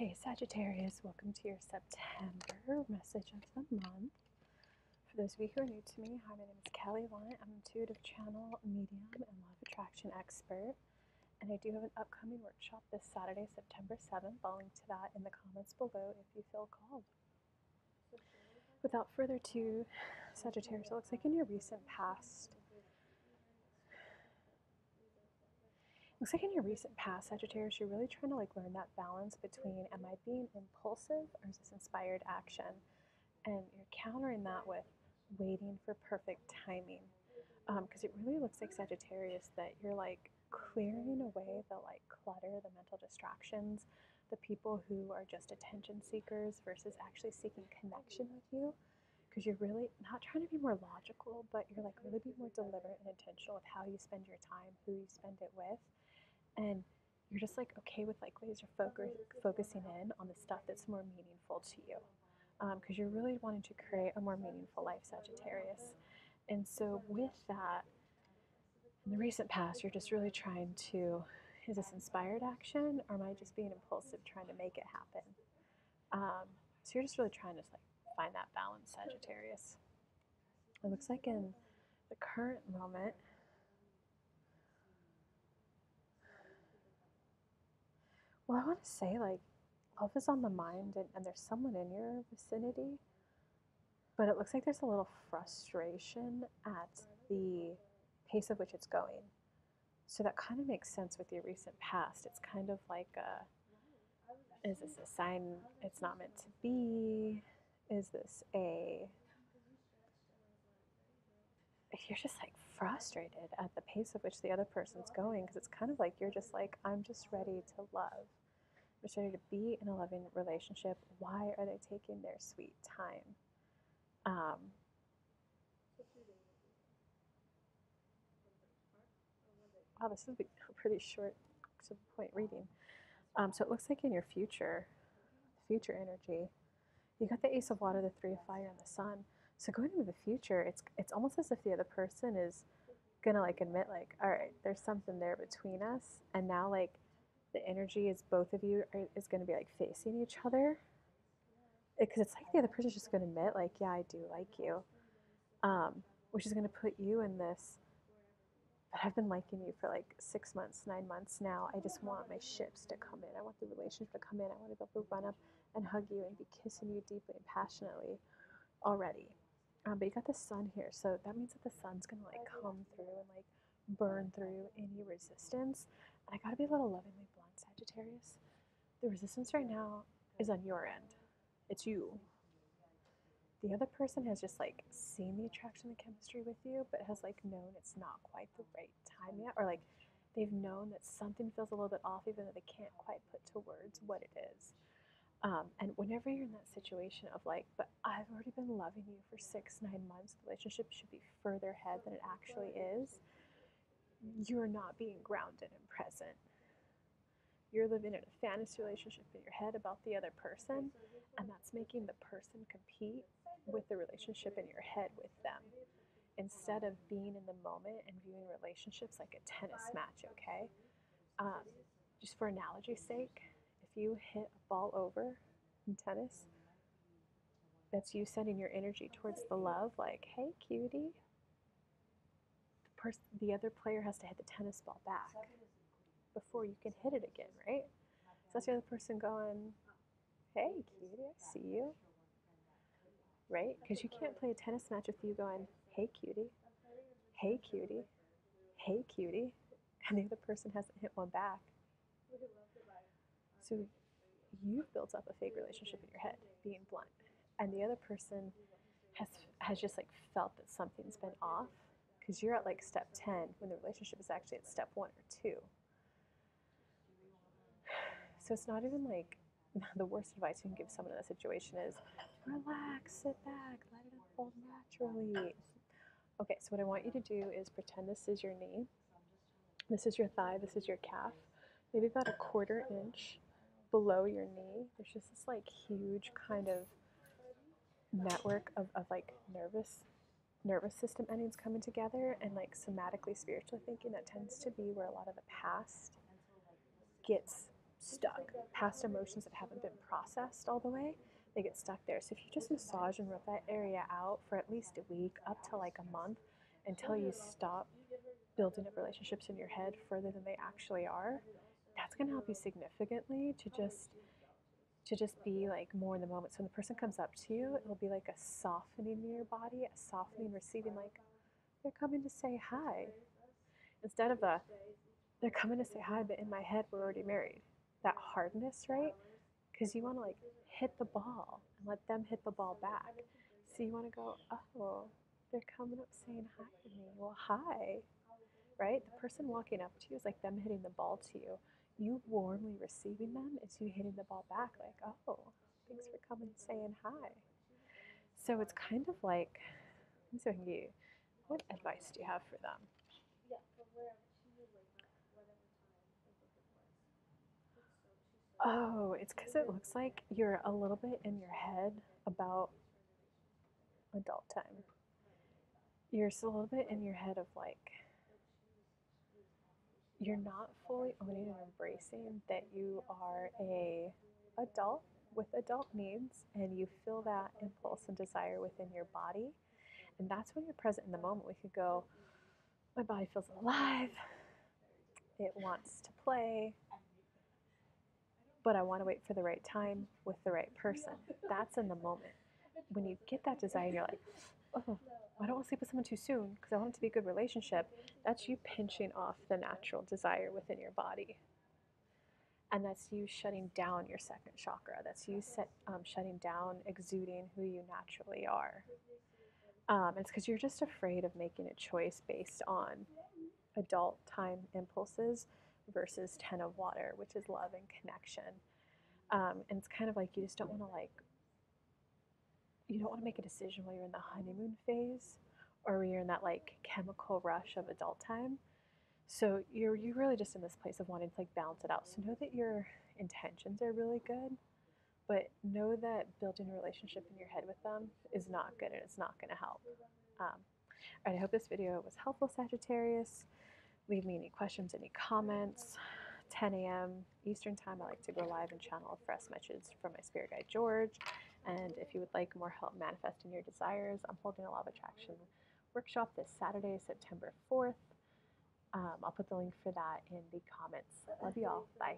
Hey Sagittarius, welcome to your September message of the month. For those of you who are new to me, hi, my name is Kelly Lunt. I'm an intuitive channel, medium, and law of attraction expert. And I do have an upcoming workshop this Saturday, September 7th. I'll link to that in the comments below if you feel called. Without further ado, Sagittarius, it looks like in your recent past, looks like in your recent past, Sagittarius, you're really trying to like learn that balance between am I being impulsive or is this inspired action? And you're countering that with waiting for perfect timing. Because um, it really looks like Sagittarius that you're like clearing away the like clutter, the mental distractions, the people who are just attention seekers versus actually seeking connection with you because you're really not trying to be more logical, but you're like really be more deliberate and intentional with how you spend your time, who you spend it with, and you're just like okay with like laser focus, focusing in on the stuff that's more meaningful to you, because um, you're really wanting to create a more meaningful life, Sagittarius. And so with that, in the recent past, you're just really trying to is this inspired action or am I just being impulsive trying to make it happen? Um, so you're just really trying to like find that balance, Sagittarius. It looks like in the current moment, well, I want to say like love is on the mind and, and there's someone in your vicinity, but it looks like there's a little frustration at the pace of which it's going. So that kind of makes sense with your recent past. It's kind of like a, is this a sign it's not meant to be? Is this a, you're just like frustrated at the pace of which the other person's going because it's kind of like you're just like, I'm just ready to love. I'm just ready to be in a loving relationship. Why are they taking their sweet time? Um, wow, this is a pretty short to the point reading. Um, so it looks like in your future, future energy, you got the Ace of Water, the Three of Fire, and the Sun. So going into the future, it's it's almost as if the other person is gonna like admit like, all right, there's something there between us, and now like the energy is both of you are, is gonna be like facing each other, because it, it's like the other person's just gonna admit like, yeah, I do like you, um, which is gonna put you in this but I've been liking you for like six months, nine months now. I just want my ships to come in. I want the relationship to come in. I want to be able to run up and hug you and be kissing you deeply and passionately already. Um, but you got the sun here, so that means that the sun's gonna like come through and like burn through any resistance. And I gotta be a little lovingly blunt, Sagittarius. The resistance right now is on your end. It's you the other person has just like seen the attraction, the chemistry with you, but has like known it's not quite the right time yet, or like they've known that something feels a little bit off, even though they can't quite put to words what it is. Um, and whenever you're in that situation of like, but I've already been loving you for six, nine months, the relationship should be further ahead than it actually is, you're not being grounded and present. You're living in a fantasy relationship in your head about the other person, and that's making the person compete with the relationship in your head with them instead of being in the moment and viewing relationships like a tennis match, okay? Um, just for analogy's sake, you hit a ball over in tennis, that's you sending your energy towards the love, like, hey, cutie. The, person, the other player has to hit the tennis ball back before you can hit it again, right? So that's the other person going, hey, cutie, I see you right? Because you can't play a tennis match with you going, hey, cutie, hey, cutie, hey, cutie, and the other person hasn't hit one back. So you've built up a fake relationship in your head, being blunt, and the other person has has just like felt that something's been off because you're at like step 10 when the relationship is actually at step 1 or 2. So it's not even like the worst advice you can give someone in that situation is relax, sit back, let it unfold naturally. Okay, so what I want you to do is pretend this is your knee, this is your thigh, this is your calf, maybe about a quarter inch below your knee. There's just this like huge kind of network of, of like nervous nervous system endings coming together and like somatically spiritually thinking that tends to be where a lot of the past gets stuck. Past emotions that haven't been processed all the way, they get stuck there. So if you just massage and rub that area out for at least a week, up to like a month, until you stop building up relationships in your head further than they actually are, that's going to help you significantly to just to just be like more in the moment. So when the person comes up to you, it'll be like a softening in your body, a softening, receiving, like they're coming to say hi. Instead of a they're coming to say hi, but in my head we're already married. That hardness, right? Because you want to like hit the ball and let them hit the ball back. So you want to go, oh, they're coming up saying hi to me. Well, hi, right? The person walking up to you is like them hitting the ball to you you warmly receiving them is you hitting the ball back like, oh, thanks for coming saying hi. So it's kind of like, let me see if I can give you, what advice do you have for them? Oh, it's because it looks like you're a little bit in your head about adult time. You're a little bit in your head of like, you're not fully owning and embracing that you are a adult with adult needs and you feel that impulse and desire within your body. And that's when you're present in the moment. We could go my body feels alive. It wants to play. But i want to wait for the right time with the right person. That's in the moment. When you get that desire you're like oh I don't want to sleep with someone too soon because I want it to be a good relationship. That's you pinching off the natural desire within your body. And that's you shutting down your second chakra. That's you set, um, shutting down, exuding who you naturally are. Um, it's because you're just afraid of making a choice based on adult time impulses versus ten of water, which is love and connection. Um, and it's kind of like you just don't want to like you don't want to make a decision while you're in the honeymoon phase or when you're in that like chemical rush of adult time. So you're you really just in this place of wanting to like balance it out. So know that your intentions are really good, but know that building a relationship in your head with them is not good and it's not going to help. Um, all right, I hope this video was helpful, Sagittarius. Leave me any questions, any comments. 10 a.m. Eastern Time, I like to go live and channel fresh message from my spirit guide, George. And if you would like more help manifesting your desires, I'm holding a law of attraction workshop this Saturday, September 4th. Um, I'll put the link for that in the comments. Love you all. Bye.